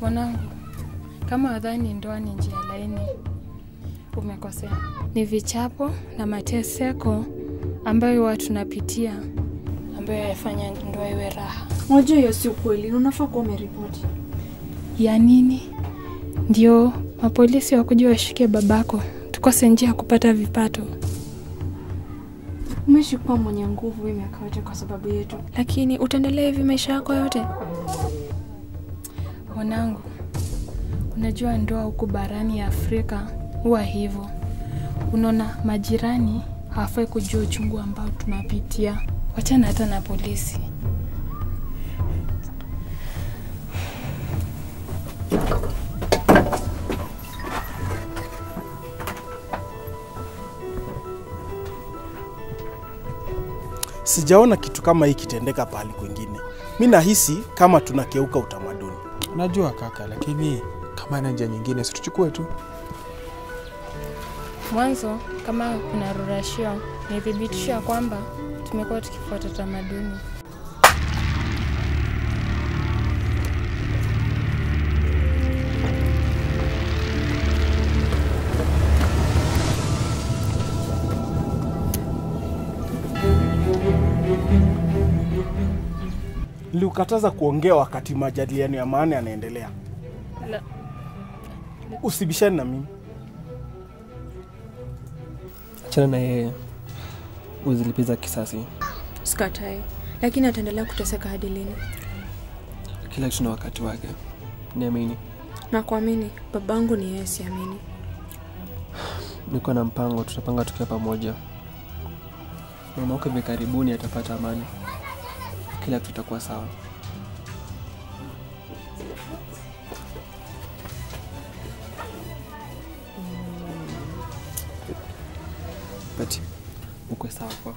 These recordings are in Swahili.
Mwanangu, kama wadhani ndoa ni njia laini, umekosea. Ni vichapo na mateseko ambayo watu tunapitia ambayo yafanya ndoa iwe raha. Unajua hiyo si ukweli, na unafaa kuwa umeripoti. Ya nini? Ndio mapolisi wakuja washike babako, tukose njia ya kupata vipato. Umeishi kuwa mwenye nguvu hii miaka yote kwa sababu yetu. Lakini utaendelea hivi maisha yako yote? Mwanangu, unajua ndoa huku barani ya Afrika huwa hivyo. Unaona, majirani hawafai kujua uchungu ambao tunapitia. Wachana hata na polisi. Sijaona kitu kama hii kitendeka pahali kwingine. Mi nahisi kama tunakeuka utamaduni. Najua kaka, lakini kama na njia nyingine situchukue tu. Mwanzo, kama kuna rurashio, nithibitisha ya kwamba tumekuwa tukifuata tamaduni. Niliukataza kuongea wakati majadiliano ya maana yanaendelea. usibishani Usibishane na mimi. Achana na yeye, uzilipiza kisasi. Sikatai, lakini ataendelea kuteseka hadi lini? Kila kitu na wakati wake, niamini. Na kuamini babangu ni yeye, siamini. Niko na mpango, tutapanga tukiwa pamoja. Mama wako hivi karibuni atapata amani, kila kitu itakuwa sawa. Pati, ukwe sawa kwa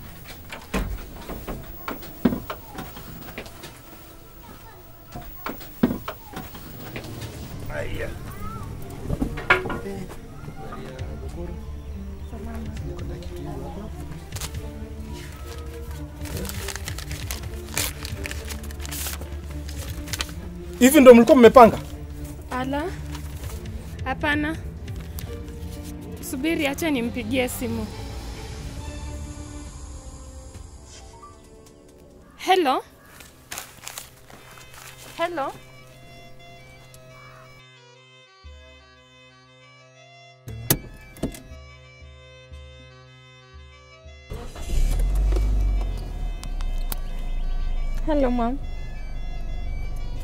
Hivi ndo mlikuwa mmepanga? Ala, hapana. Subiri, acha nimpigie simu. Hello? Hello? Hello mom.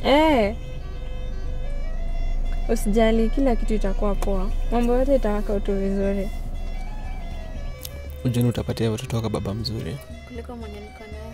Eh. Usijali, kila kitu itakuwa poa. Mambo yote itawaka tu vizuri. ujeni utapatia watoto wako baba mzuri. Kuliko mwenye niko naye.